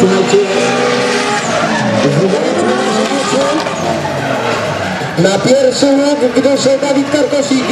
Słuchajcie, na pierwszy rok, gdy się Dawid Karkosik